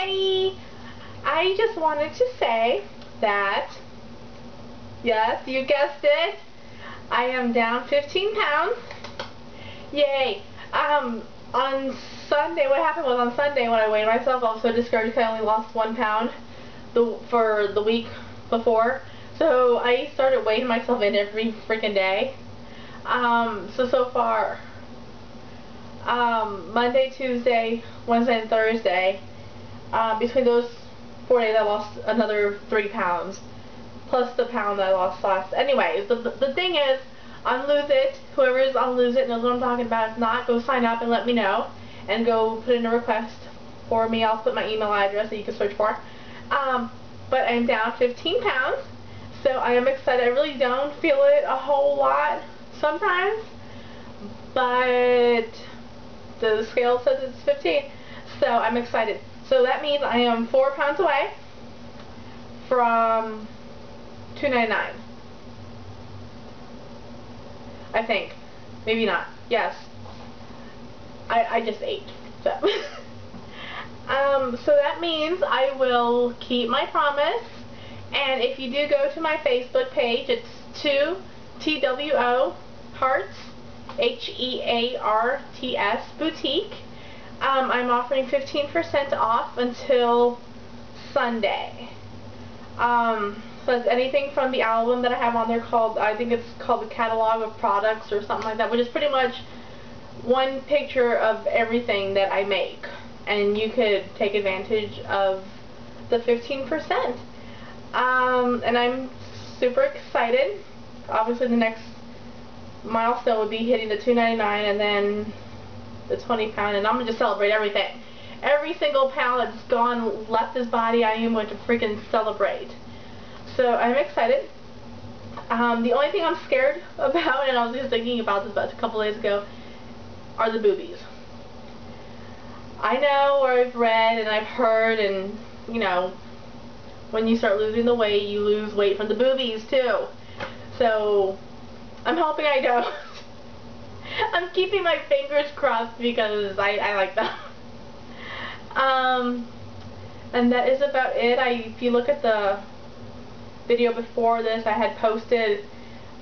Hey, I just wanted to say that, yes, you guessed it, I am down 15 pounds. Yay. Um, on Sunday, what happened was on Sunday when I weighed myself, I was so discouraged because I only lost one pound the, for the week before. So I started weighing myself in every freaking day. Um, so, so far, um, Monday, Tuesday, Wednesday, and Thursday, um, between those four days I lost another three pounds. Plus the pound I lost last. Anyways, the, the thing is, on Lose It, whoever is on Lose It knows what I'm talking about. If not, go sign up and let me know. And go put in a request for me. I'll put my email address that you can search for. Um, but I'm down 15 pounds. So I am excited. I really don't feel it a whole lot sometimes. But the scale says it's 15. So I'm excited. So that means I am 4 pounds away from 299 I think. Maybe not. Yes. I, I just ate. So. um, so that means I will keep my promise. And if you do go to my Facebook page, it's 2 TWO Hearts, H-E-A-R-T-S Boutique. Um, I'm offering 15% off until Sunday. Um, so it's anything from the album that I have on there called, I think it's called the Catalog of Products or something like that, which is pretty much one picture of everything that I make. And you could take advantage of the 15%. Um, and I'm super excited. Obviously the next milestone would be hitting the 299 and then the 20 pound and I'm going to just celebrate everything. Every single pound that's gone, left his body, I am going to freaking celebrate. So I'm excited. Um, the only thing I'm scared about, and I was just thinking about this about a couple days ago, are the boobies. I know, or I've read, and I've heard, and, you know, when you start losing the weight, you lose weight from the boobies, too. So, I'm hoping I don't. I'm keeping my fingers crossed because I, I like them. um, and that is about it. I, if you look at the video before this, I had posted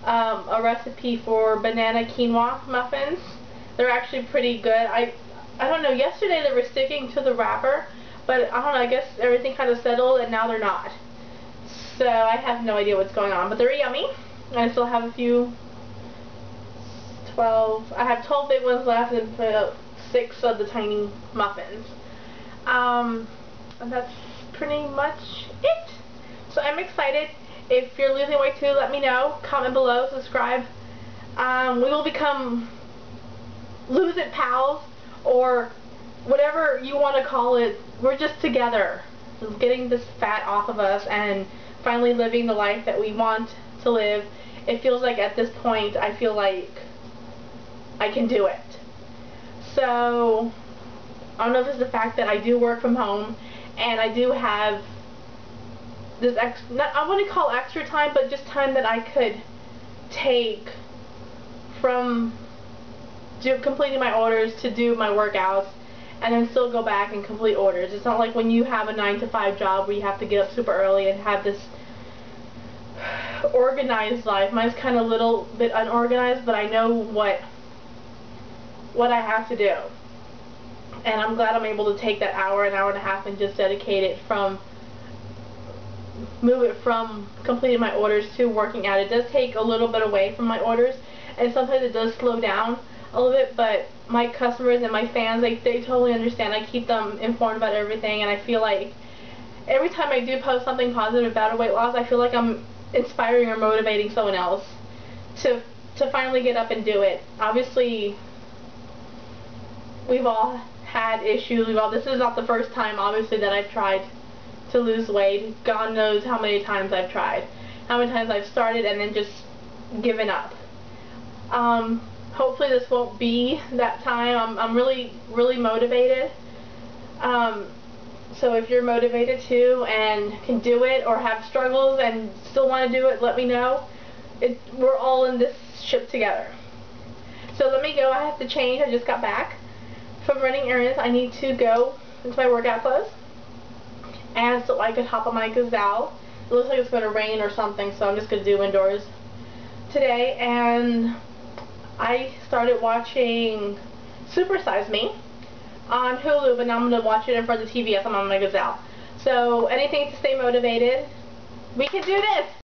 um, a recipe for banana quinoa muffins. They're actually pretty good. I I don't know, yesterday they were sticking to the wrapper, but I don't know, I guess everything kind of settled and now they're not. So I have no idea what's going on, but they're yummy. I still have a few 12, I have 12 big ones left and six of the tiny muffins. Um, and that's pretty much it. So I'm excited. If you're losing weight too, let me know. Comment below, subscribe. Um, we will become Lose It Pals or whatever you want to call it. We're just together. Getting this fat off of us and finally living the life that we want to live. It feels like at this point I feel like I can do it. So I don't know if it's the fact that I do work from home and I do have this ex not I want to call extra time, but just time that I could take from do, completing my orders to do my workouts and then still go back and complete orders. It's not like when you have a 9 to 5 job where you have to get up super early and have this organized life. Mine's kind of a little bit unorganized, but I know what what I have to do. And I'm glad I'm able to take that hour, an hour and a half and just dedicate it from move it from completing my orders to working out. It does take a little bit away from my orders and sometimes it does slow down a little bit but my customers and my fans like they totally understand. I keep them informed about everything and I feel like every time I do post something positive about a weight loss I feel like I'm inspiring or motivating someone else to to finally get up and do it. Obviously we've all had issues. We've all this is not the first time obviously that I've tried to lose weight. God knows how many times I've tried. How many times I've started and then just given up. Um, hopefully this won't be that time. I'm, I'm really, really motivated. Um, so if you're motivated too and can do it or have struggles and still want to do it, let me know. It, we're all in this ship together. So let me go. I have to change. I just got back from running errands. I need to go into my workout clothes. and so I could hop on my gazelle. It looks like it's going to rain or something, so I'm just going to do indoors today. And I started watching Super Size Me on Hulu, but now I'm going to watch it in front of the TV as I'm on my gazelle. So anything to stay motivated. We can do this!